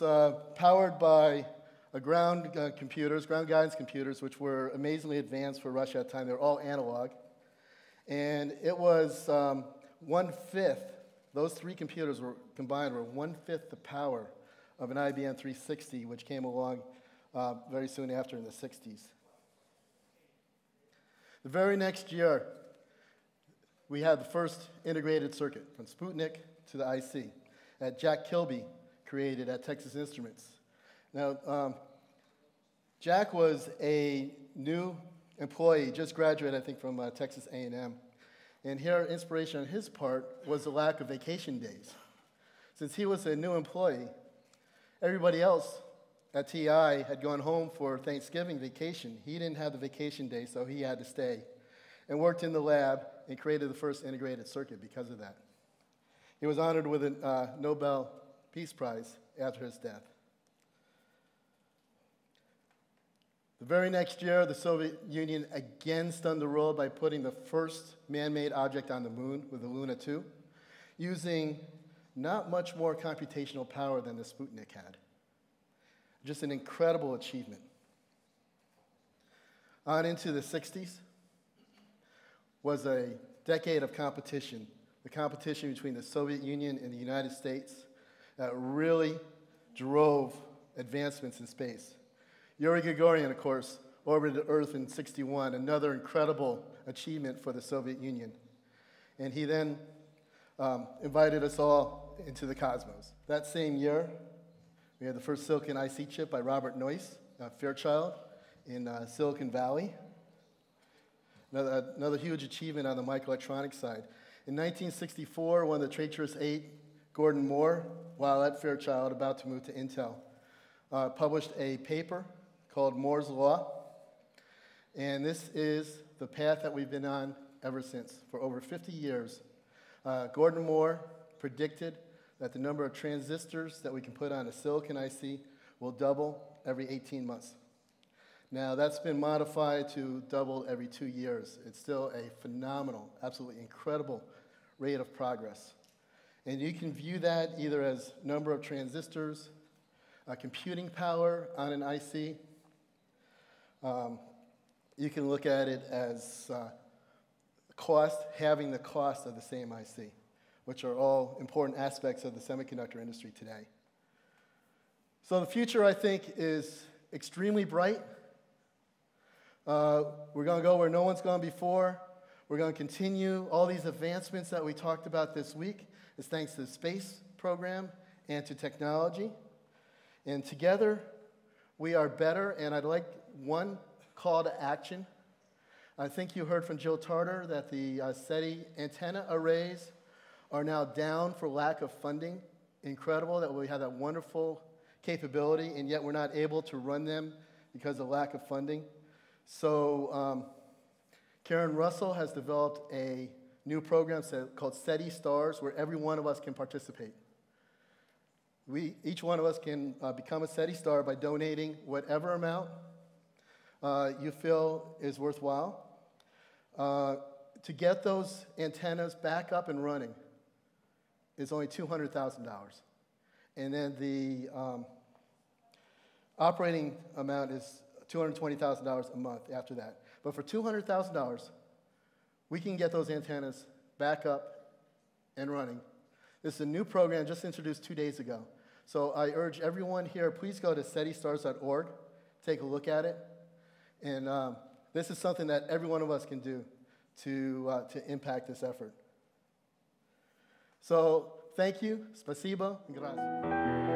was uh, powered by uh, ground uh, computers, ground guidance computers, which were amazingly advanced for Russia at the time. They were all analog. And it was um, one fifth, those three computers were combined were one fifth the power of an IBM 360, which came along uh, very soon after in the 60s. The very next year, we had the first integrated circuit from Sputnik to the IC at Jack Kilby created at Texas Instruments. Now, um, Jack was a new employee, just graduated, I think, from uh, Texas A&M. And here, inspiration on his part was the lack of vacation days. Since he was a new employee, everybody else at TI had gone home for Thanksgiving vacation. He didn't have the vacation day, so he had to stay and worked in the lab and created the first integrated circuit because of that. He was honored with a uh, Nobel Peace Prize after his death. The very next year, the Soviet Union again stunned the world by putting the first man made object on the moon with the Luna 2, using not much more computational power than the Sputnik had. Just an incredible achievement. On into the 60s was a decade of competition, the competition between the Soviet Union and the United States that really drove advancements in space. Yuri Gagarin, of course, orbited Earth in 61, another incredible achievement for the Soviet Union. And he then um, invited us all into the cosmos. That same year, we had the first Silicon IC chip by Robert Noyce, uh, Fairchild, in uh, Silicon Valley. Another, another huge achievement on the microelectronics side. In 1964, one of the traitorous eight, Gordon Moore, while at Fairchild, about to move to Intel, uh, published a paper called Moore's Law. And this is the path that we've been on ever since. For over 50 years, uh, Gordon Moore predicted that the number of transistors that we can put on a silicon IC will double every 18 months. Now, that's been modified to double every two years. It's still a phenomenal, absolutely incredible rate of progress. And you can view that either as number of transistors, uh, computing power on an IC. Um, you can look at it as uh, cost, having the cost of the same IC which are all important aspects of the semiconductor industry today. So the future, I think, is extremely bright. Uh, we're going to go where no one's gone before. We're going to continue all these advancements that we talked about this week. It's thanks to the space program and to technology. And together, we are better. And I'd like one call to action. I think you heard from Jill Tarter that the uh, SETI antenna arrays are now down for lack of funding. Incredible that we have that wonderful capability, and yet we're not able to run them because of lack of funding. So, um, Karen Russell has developed a new program called SETI Stars, where every one of us can participate. We, each one of us can uh, become a SETI star by donating whatever amount uh, you feel is worthwhile. Uh, to get those antennas back up and running, is only $200,000. And then the um, operating amount is $220,000 a month after that. But for $200,000, we can get those antennas back up and running. This is a new program just introduced two days ago. So I urge everyone here, please go to SETIstars.org, take a look at it. And um, this is something that every one of us can do to, uh, to impact this effort. So thank you. Spasibo. Gracias.